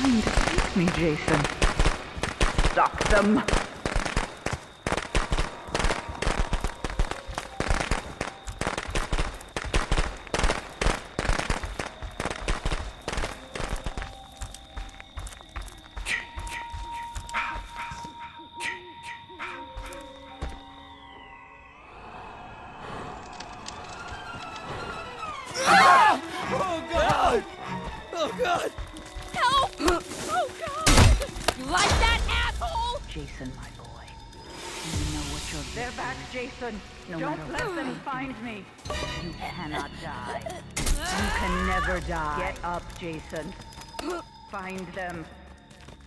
trying to take me, Jason. Stop them! Oh god! Oh, Jason, my boy. You know what you're... They're back, Jason. No Don't let what them find me. You cannot die. You can never die. Get up, Jason. Find them.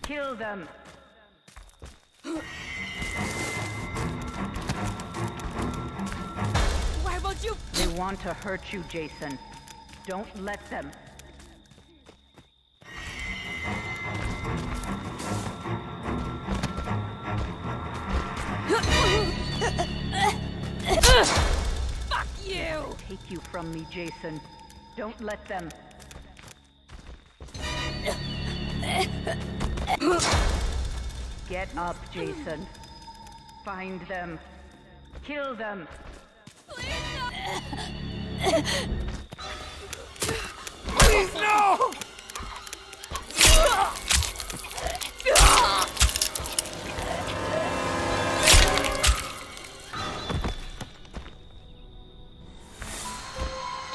Kill them. Why won't you? They want to hurt you, Jason. Don't let them. Take you from me, Jason. Don't let them. Get up, Jason. Find them. Kill them. Please!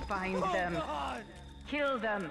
Find oh them. Kill them.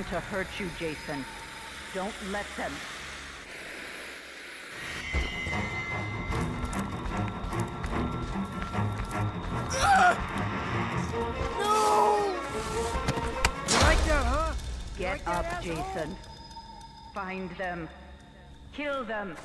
Want to hurt you, Jason. Don't let them. No! You like that, huh? Get like up? Jason. Find them. Kill them.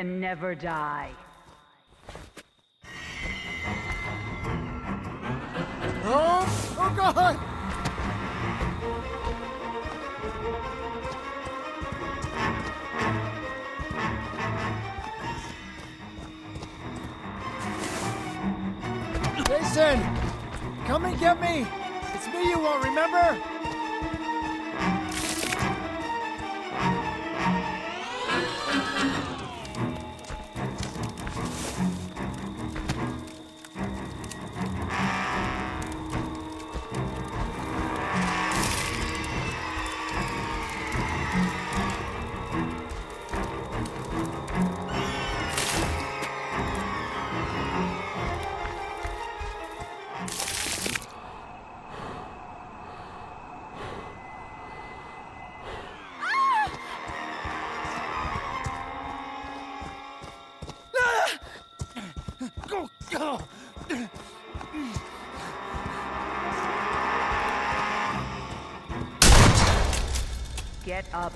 Never die. Oh, oh God! Jason! Come and get me! It's me you won't remember? Get up.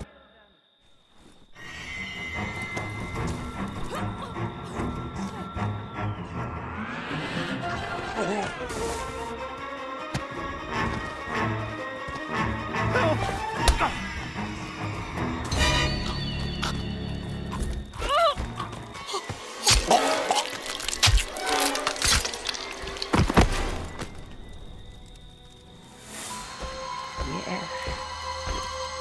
Yes.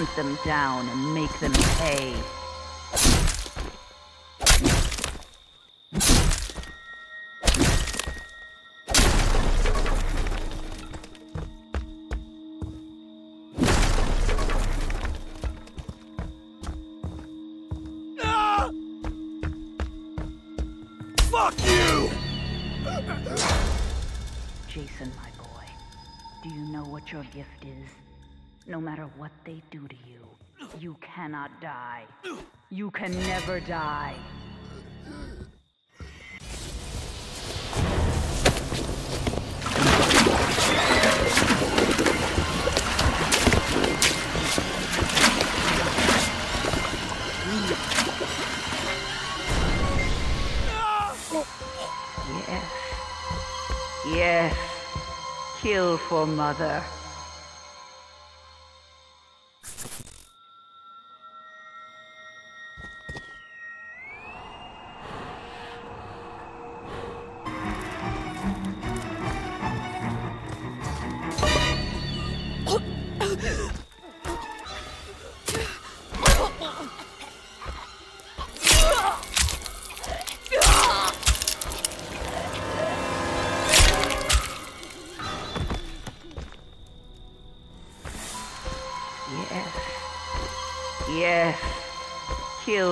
Hunt them down and make them pay. Fuck you! Jason, my boy, do you know what your gift is? No matter what they do to you, you cannot die. You can never die. Yes. Yes. Kill for mother.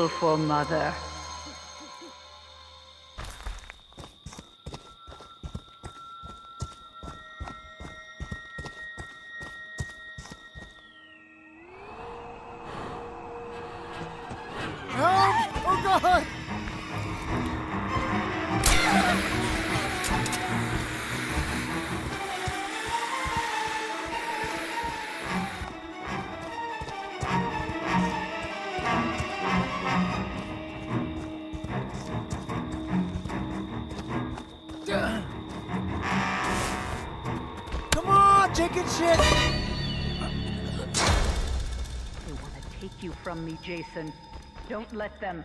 For mother. Shit! They want to take you from me, Jason. Don't let them.